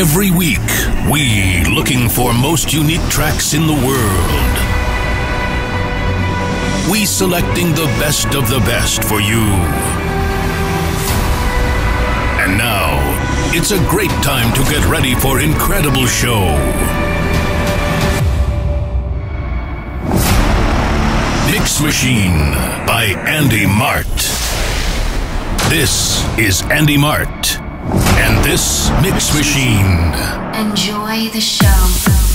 Every week, we looking for most unique tracks in the world. We selecting the best of the best for you. And now, it's a great time to get ready for incredible show. Mix Machine by Andy Mart. This is Andy Mart. And this Mix Machine. Enjoy the show.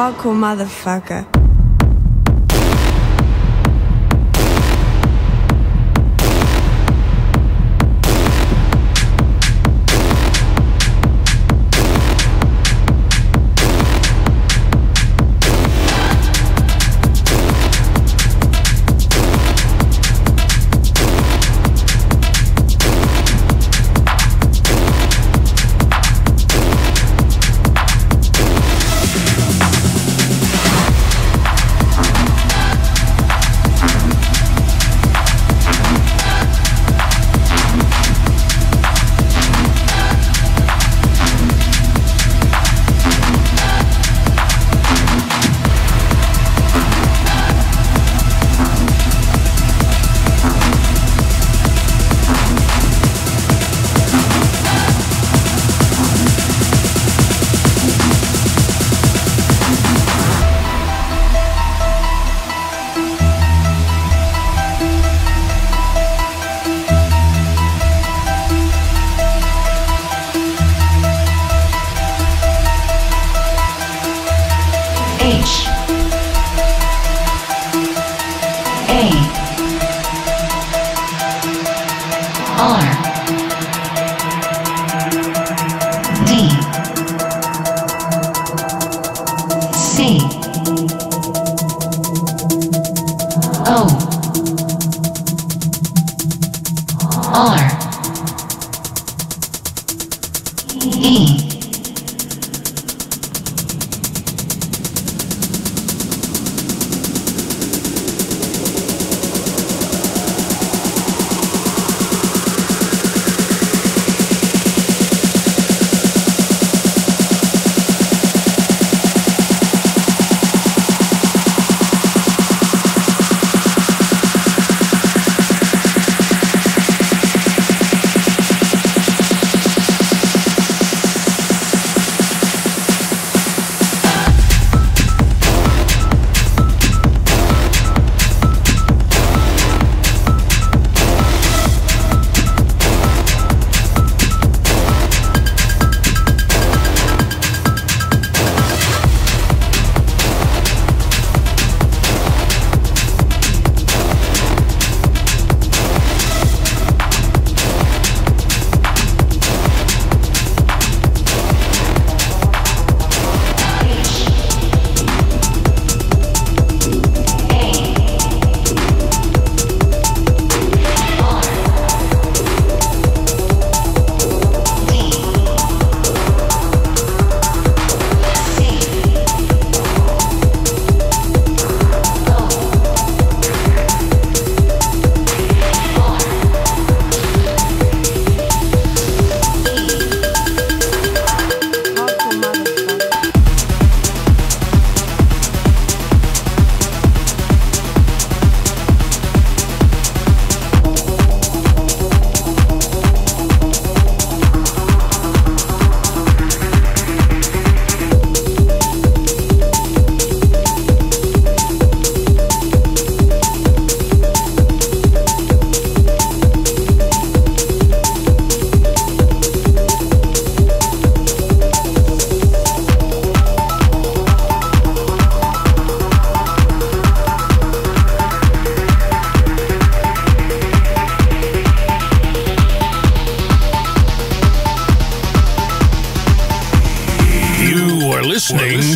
Hardcore motherfucker.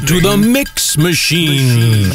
To the Mix Machine.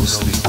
Don't sleep.